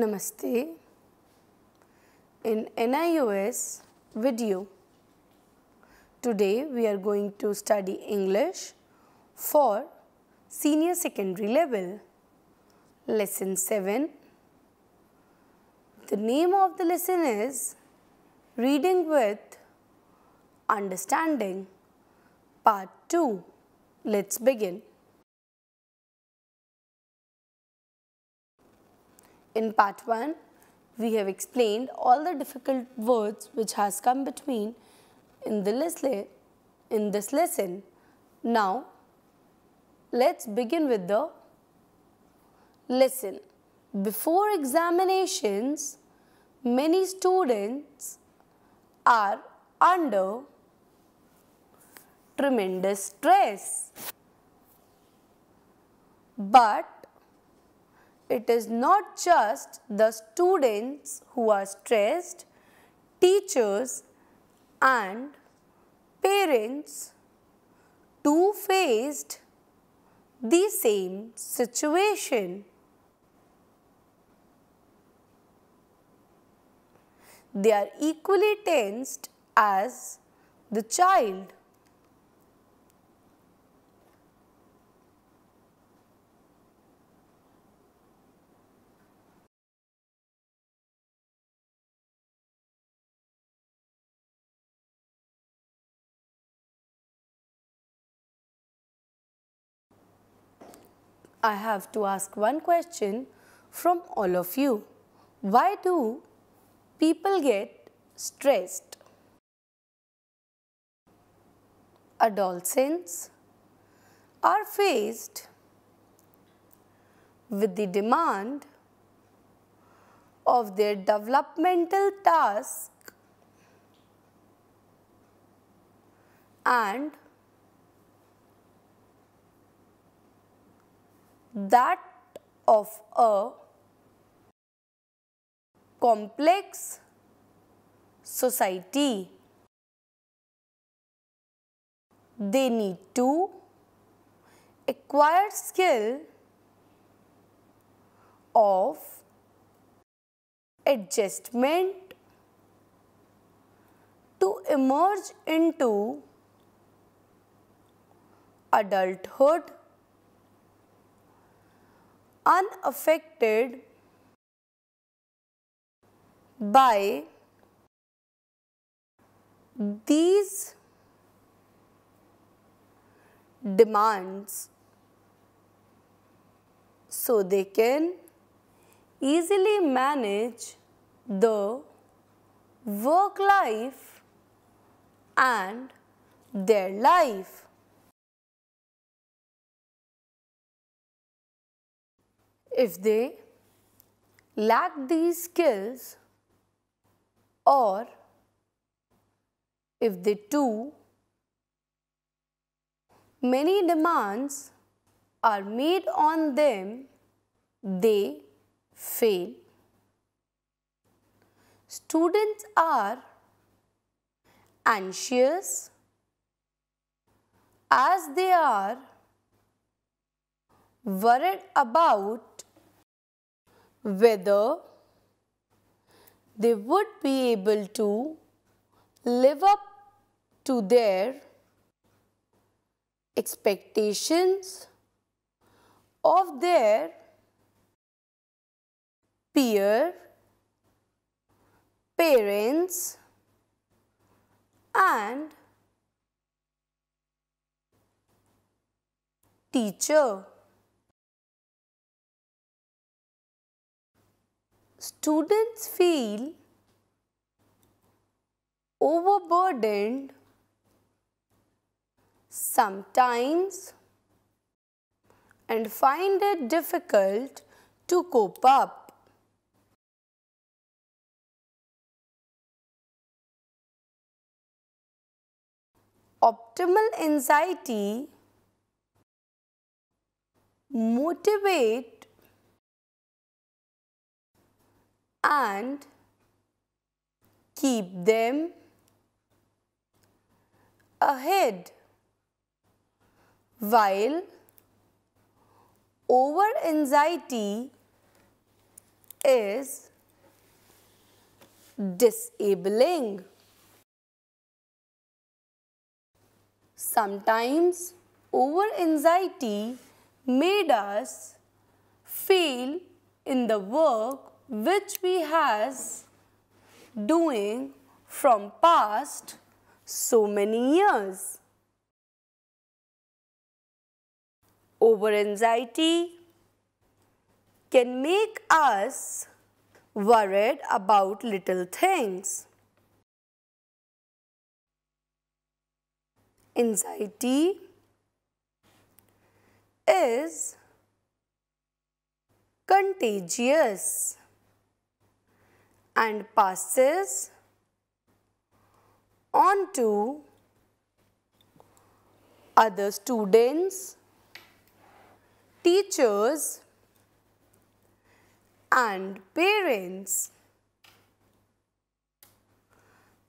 Namaste. In NIOS video, today we are going to study English for senior secondary level. Lesson 7. The name of the lesson is Reading with Understanding, Part 2. Let's begin. In part 1, we have explained all the difficult words which has come between in, the in this lesson. Now, let's begin with the lesson. Before examinations, many students are under tremendous stress. But it is not just the students who are stressed, teachers and parents too faced the same situation. They are equally tensed as the child. I have to ask one question from all of you. Why do people get stressed? Adolescents are faced with the demand of their developmental task and that of a complex society. They need to acquire skill of adjustment to emerge into adulthood unaffected by these demands so they can easily manage the work life and their life. If they lack these skills or if they too many demands are made on them, they fail. Students are anxious as they are worried about whether they would be able to live up to their expectations of their peer, parents and teacher. Students feel overburdened sometimes and find it difficult to cope up. Optimal anxiety motivate and keep them ahead while over anxiety is disabling. Sometimes over anxiety made us fail in the work which we has doing from past so many years. Over anxiety can make us worried about little things. Anxiety is contagious and passes on to other students, teachers and parents.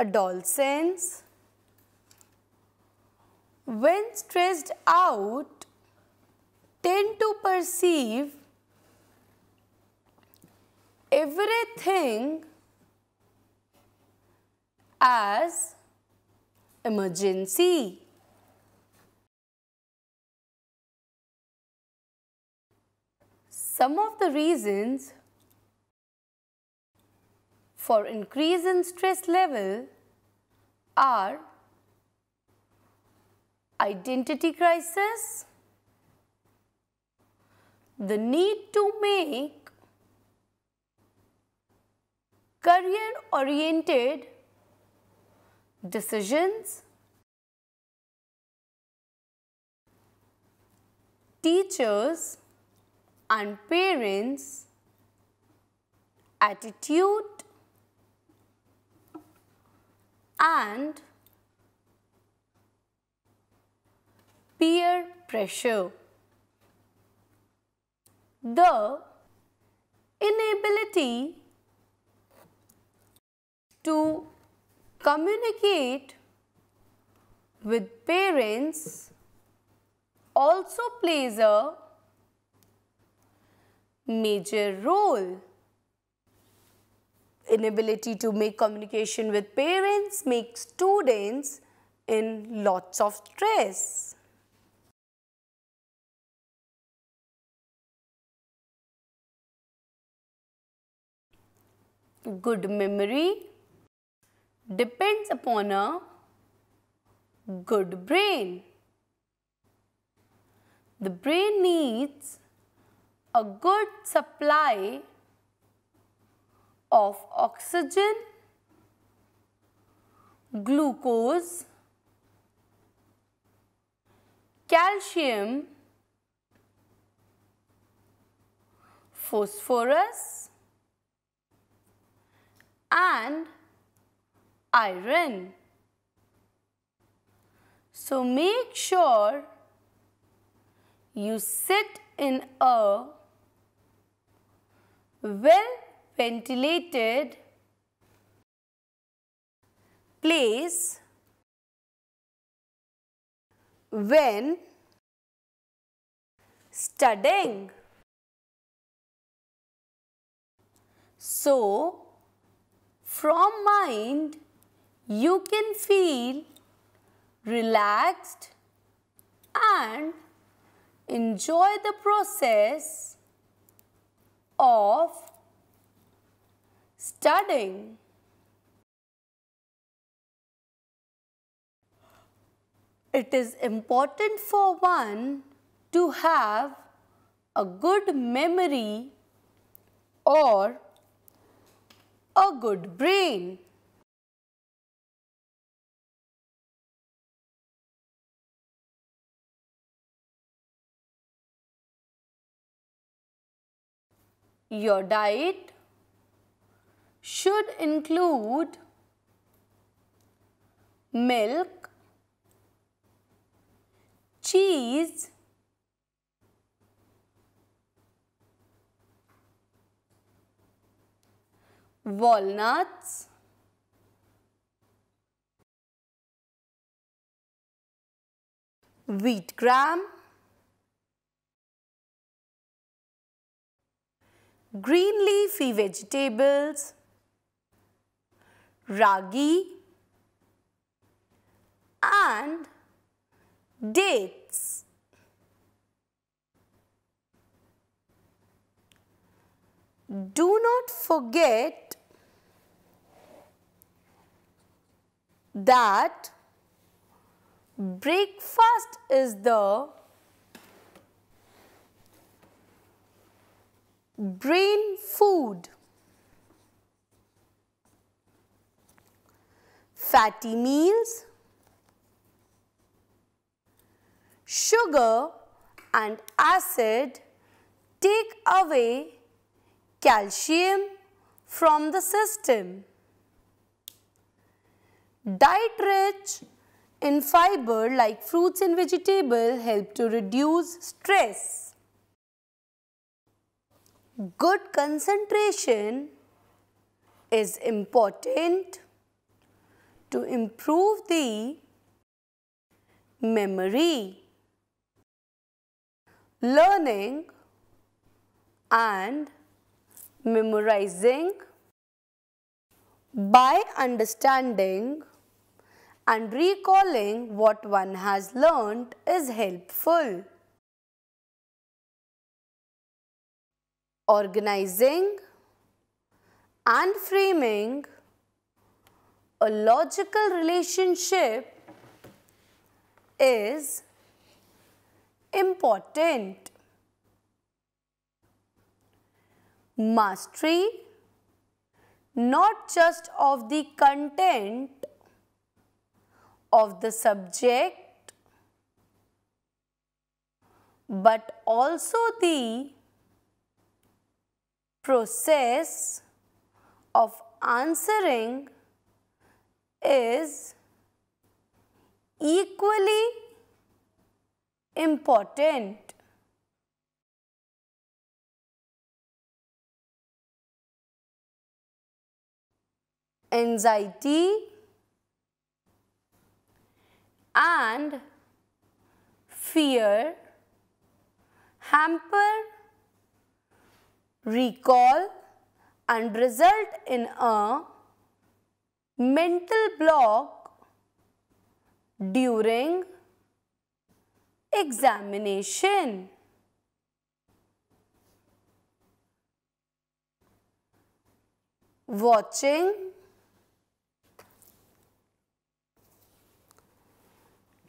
Adolescents when stressed out tend to perceive everything as emergency. Some of the reasons for increase in stress level are identity crisis, the need to make career oriented decisions, teachers and parents attitude and peer pressure. The inability to communicate with parents also plays a major role. Inability to make communication with parents makes students in lots of stress. Good memory depends upon a good brain. The brain needs a good supply of oxygen, glucose, calcium, phosphorus and iron. So make sure you sit in a well ventilated place when studying. So, from mind you can feel relaxed and enjoy the process of studying. It is important for one to have a good memory or a good brain. Your diet should include milk, cheese, walnuts, wheat germ, green leafy vegetables, ragi and dates. Do not forget that breakfast is the brain food. Fatty meals, sugar and acid take away calcium from the system. Diet rich in fiber like fruits and vegetables help to reduce stress. Good concentration is important to improve the memory, learning and memorizing by understanding and recalling what one has learnt is helpful. Organizing and framing a logical relationship is important. Mastery not just of the content of the subject but also the process of answering is equally important. Anxiety and fear hamper recall and result in a mental block during examination. Watching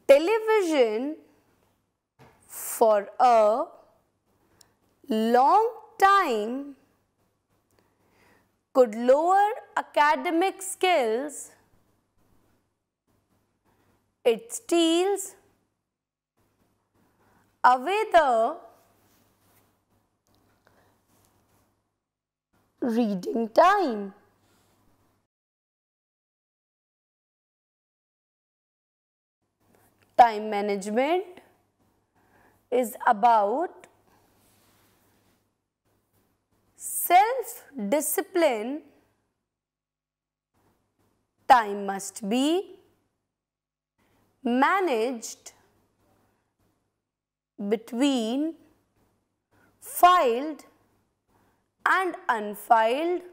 television for a long time could lower academic skills, it steals away the reading time. Time management is about self-discipline, time must be managed between filed and unfiled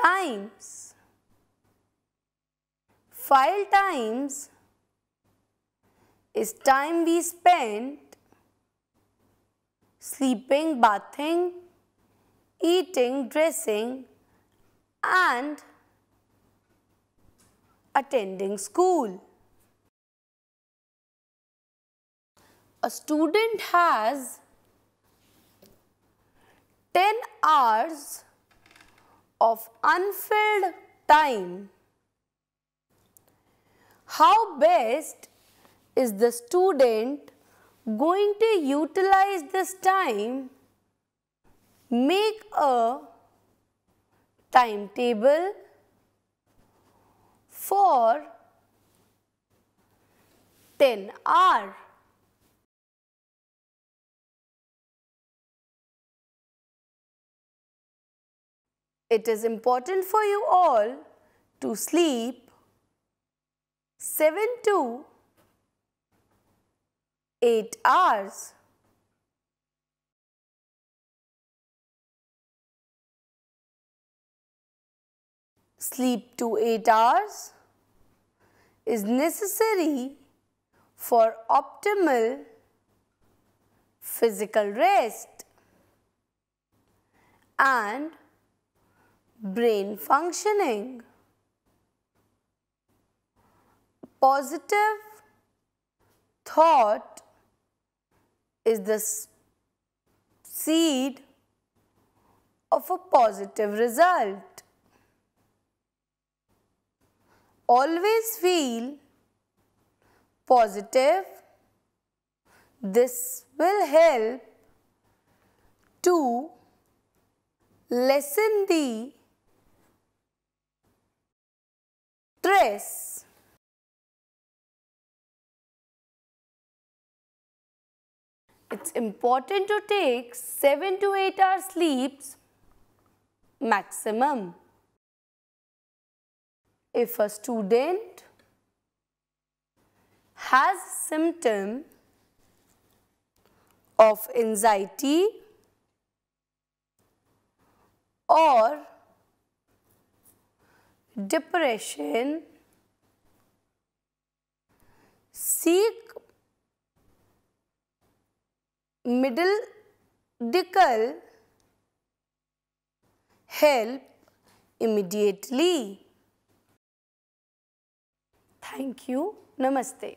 times. File times is time we spend sleeping, bathing, eating, dressing and attending school. A student has 10 hours of unfilled time. How best is the student going to utilize this time, make a timetable for 10 hour. It is important for you all to sleep 7 to 8 hours. Sleep to 8 hours is necessary for optimal physical rest and brain functioning. Positive thought is the seed of a positive result. Always feel positive. This will help to lessen the stress. It's important to take 7 to 8 hours sleeps maximum. If a student has symptom of anxiety or depression, seek middle medical help immediately. Thank you. Namaste.